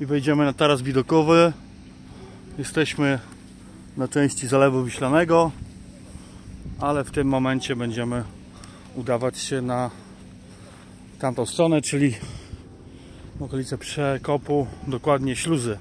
i wejdziemy na taras widokowy. Jesteśmy na części Zalewu Wiślanego, ale w tym momencie będziemy udawać się na tamtą stronę, czyli okolice przekopu, dokładnie śluzy.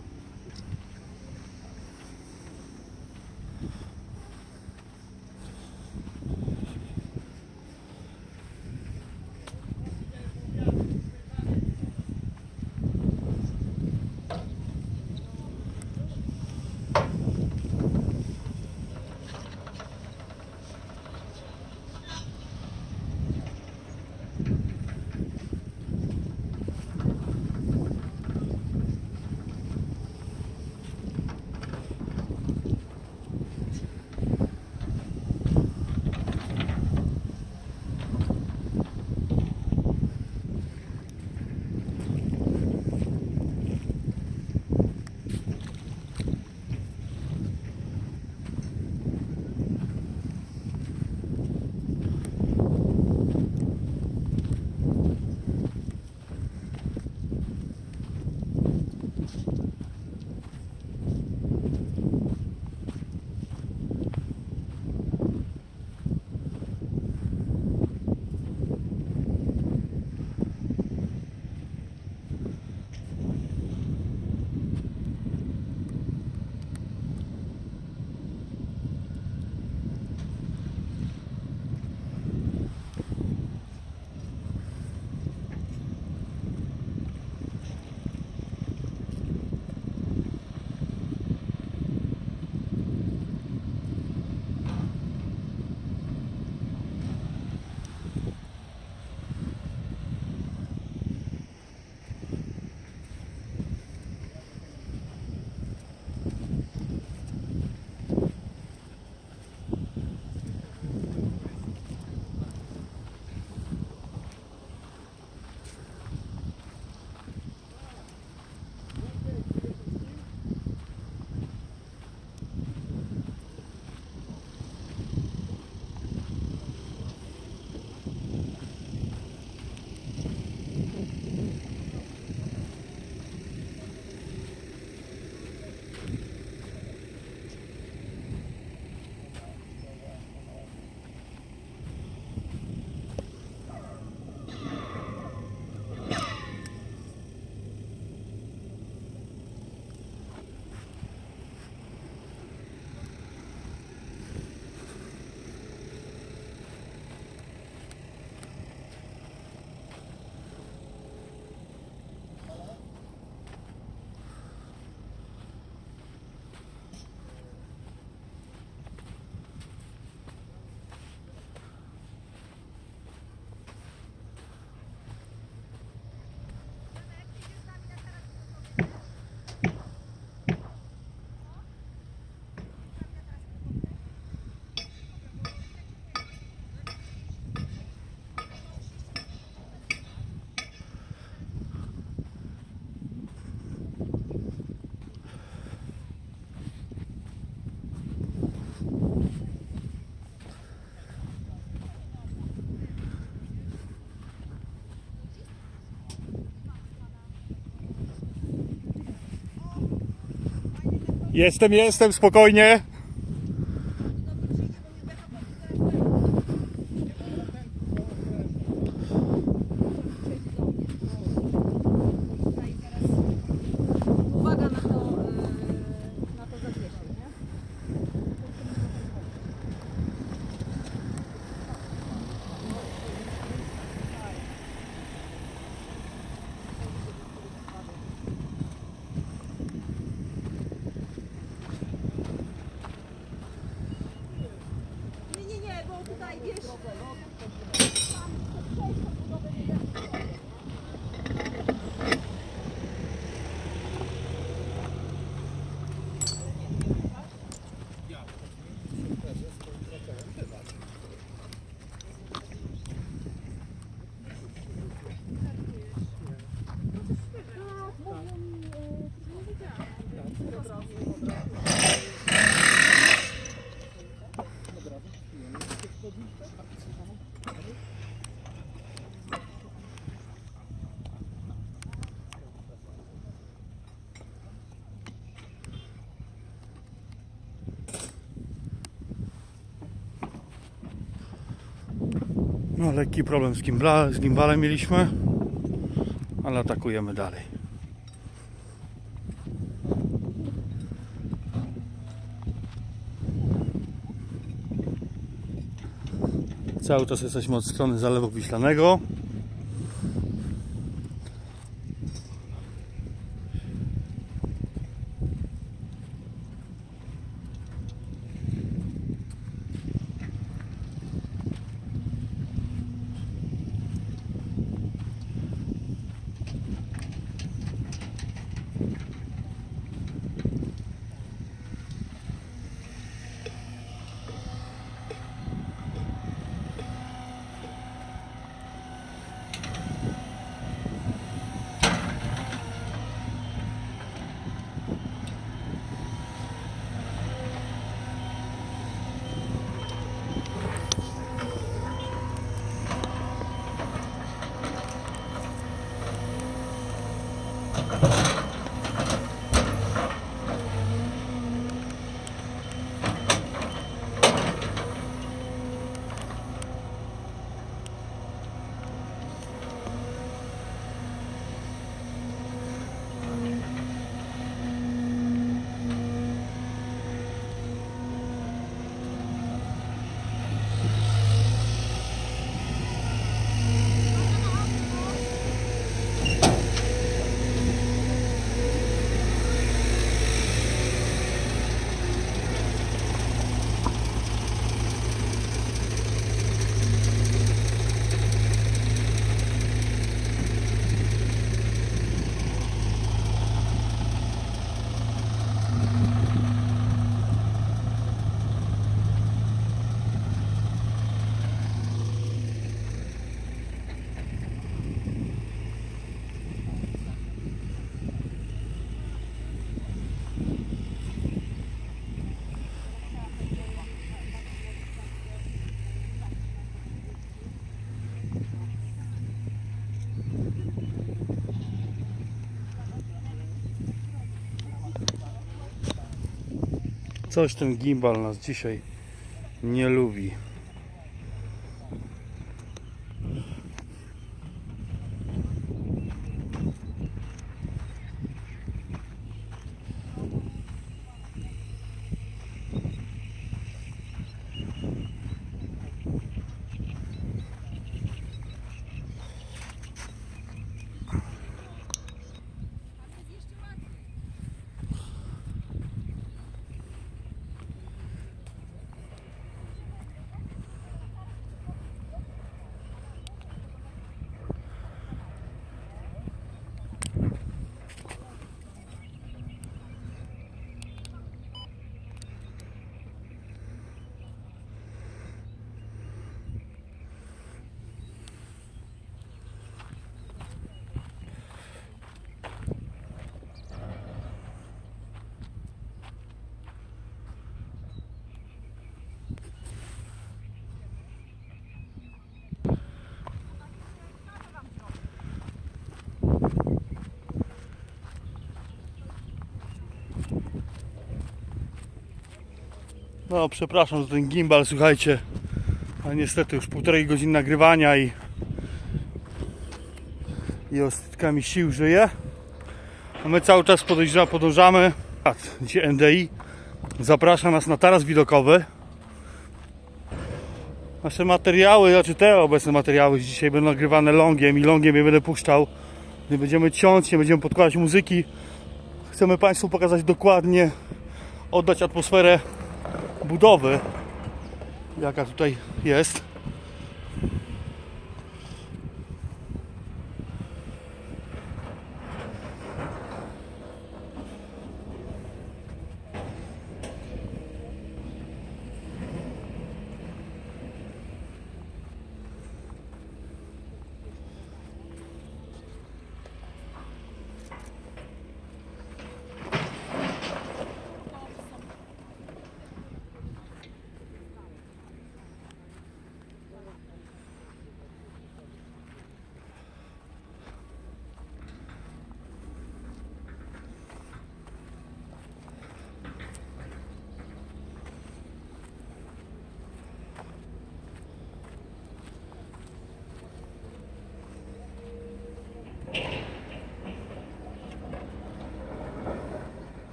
Jestem, jestem, spokojnie. Uwaga na to, yy, na to zawieszenie, nie? No, lekki problem z, gimbla, z gimbalem mieliśmy, ale atakujemy dalej. Cały czas jesteśmy od strony Zalewu Wiślanego. Coś ten gimbal nas dzisiaj nie lubi. No, przepraszam za ten gimbal, słuchajcie. Ale niestety już półtorej godziny nagrywania i i ostatkami sił żyje. A my cały czas podążamy. Gdzie NDI zaprasza nas na taras widokowy. Nasze materiały, znaczy te obecne materiały dzisiaj będą nagrywane longiem i longiem je będę puszczał. Nie będziemy ciąć, nie będziemy podkładać muzyki. Chcemy Państwu pokazać dokładnie, oddać atmosferę budowy, jaka tutaj jest.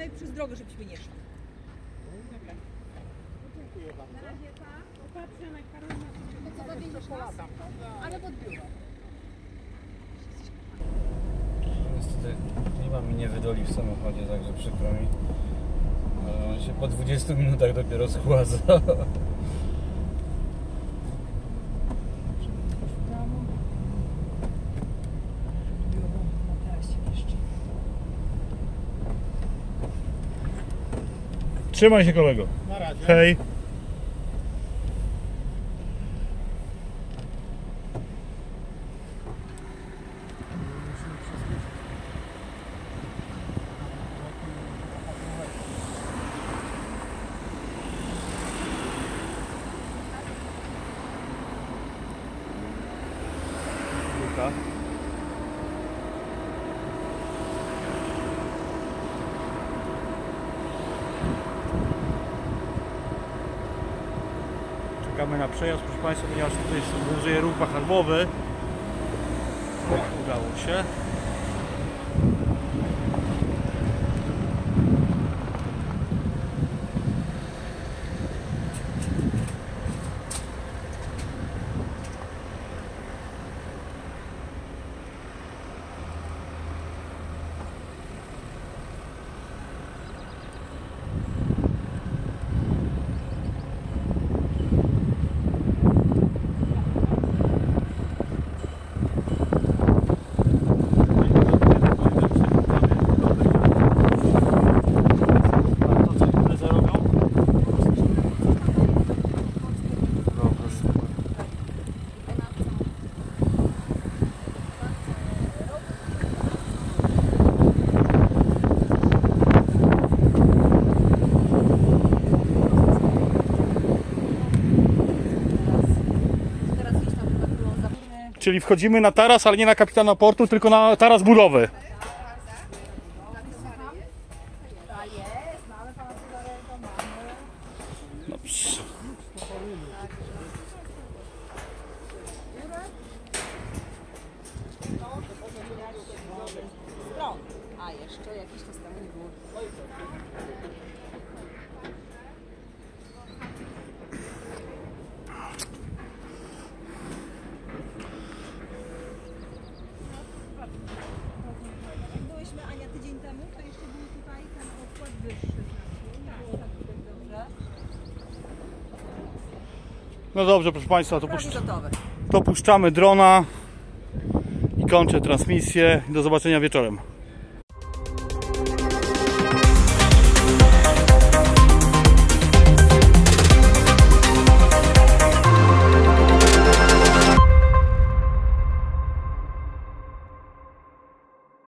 Idziemy przez drogę, żebyśmy nie szli. Niestety klima mi nie wydoli w samochodzie, także przykro mi. Ale on się po 20 minutach dopiero schładza. Trzymaj się kolego. Na razie. Hej. Czekamy na przejazd, proszę Państwa, ponieważ tutaj obowiązuje ruch wahadłowy. Udało się. Czyli wchodzimy na taras, ale nie na kapitana portu, tylko na taras budowy. No dobrze, proszę Państwa, to, puszcz, to puszczamy drona i kończę transmisję. Do zobaczenia wieczorem.